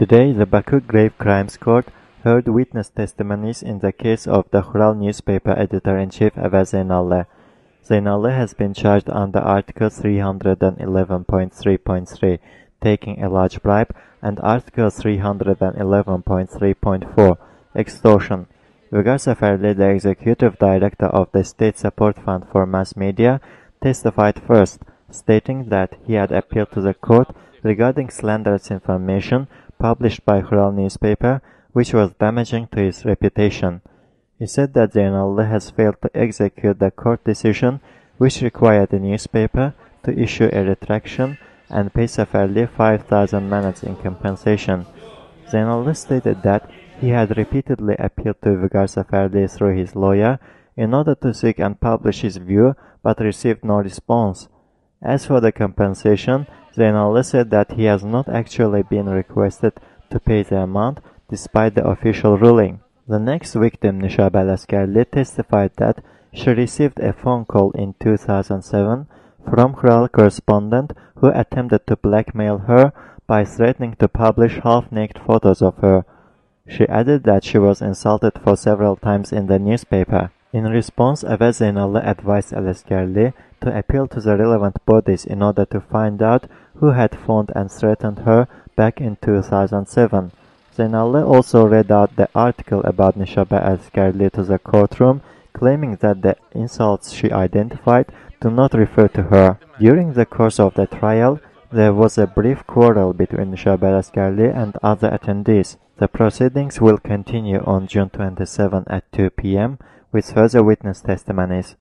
Today, the Baku Grave Crimes Court heard witness testimonies in the case of the Khural newspaper editor-in-chief Avaz Zeynalli. Zeynalli has been charged under Article 311.3.3, taking a large bribe, and Article 311.3.4, extortion. Safarli, the executive director of the State Support Fund for Mass Media, testified first, stating that he had appealed to the court regarding slanderous information published by Khural newspaper, which was damaging to his reputation. He said that Zeynalli has failed to execute the court decision which required the newspaper to issue a retraction and pay Safarli 5,000 manats in compensation. Zeynalli stated that he had repeatedly appealed to Vugar Safarli through his lawyer in order to seek and publish his view but received no response. As for the compensation, Zeynalli said that he has not actually been requested to pay the amount despite the official ruling. The next victim, Nushaba Alasgarli, testified that she received a phone call in 2007 from Khural correspondent who attempted to blackmail her by threatening to publish half-naked photos of her. She added that she was insulted for several times in the newspaper. In response, Avaz Zeynalli advised Alasgarli to appeal to the relevant bodies in order to find out who had phoned and threatened her back in 2007. Zeynalli also read out the article about Nushaba Alasgarli to the courtroom, claiming that the insults she identified do not refer to her. During the course of the trial, there was a brief quarrel between Nushaba Alasgarli and other attendees. The proceedings will continue on June 27 at 2 p.m. with further witness testimonies.